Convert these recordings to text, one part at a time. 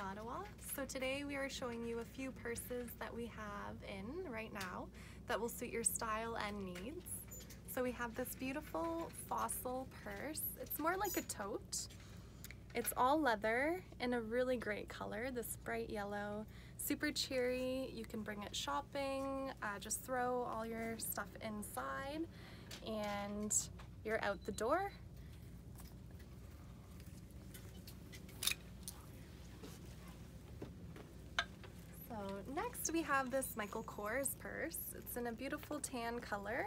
Ottawa. So today we are showing you a few purses that we have in right now that will suit your style and needs. So we have this beautiful fossil purse. It's more like a tote. It's all leather in a really great color, this bright yellow, super cheery. You can bring it shopping, uh, just throw all your stuff inside and you're out the door So next we have this Michael Kors purse. It's in a beautiful tan color.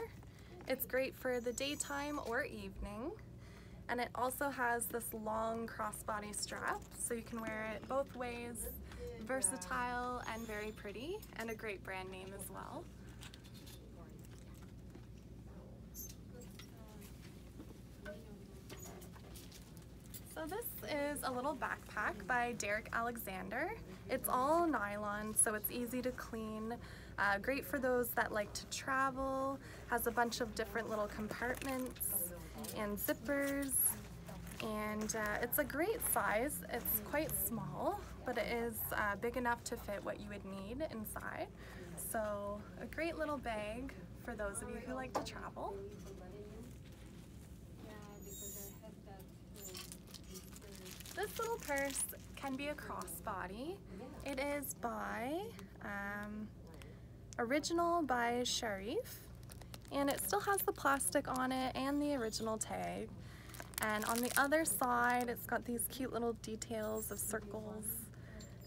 It's great for the daytime or evening. And it also has this long crossbody strap, so you can wear it both ways. Versatile and very pretty, and a great brand name as well. So this is a little backpack by Derek Alexander. It's all nylon, so it's easy to clean. Uh, great for those that like to travel. Has a bunch of different little compartments and zippers. And uh, it's a great size. It's quite small, but it is uh, big enough to fit what you would need inside. So a great little bag for those of you who like to travel. This little purse can be a crossbody. It is by um, original by Sharif and it still has the plastic on it and the original tag. And on the other side it's got these cute little details of circles.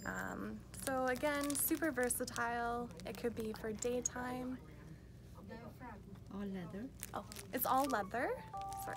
Um, so again super versatile. It could be for daytime. All leather. oh it's all leather? Sorry